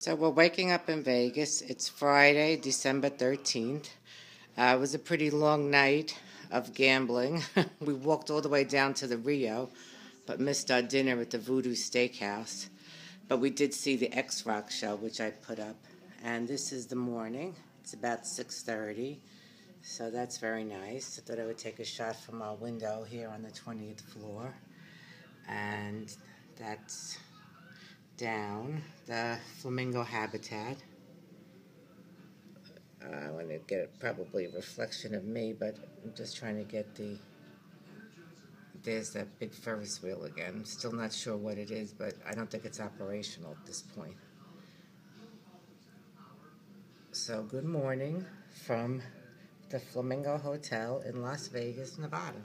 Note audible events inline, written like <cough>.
So we're waking up in Vegas. It's Friday, December 13th. Uh, it was a pretty long night of gambling. <laughs> we walked all the way down to the Rio, but missed our dinner at the Voodoo Steakhouse. But we did see the X Rock show, which I put up. And this is the morning. It's about 6:30. So that's very nice. I thought I would take a shot from our window here on the 20th floor. And that's down the flamingo habitat. Uh, I want to get probably a reflection of me, but I'm just trying to get the. There's that big Ferris wheel again. I'm still not sure what it is, but I don't think it's operational at this point. So, good morning from the Flamingo Hotel in Las Vegas, Nevada.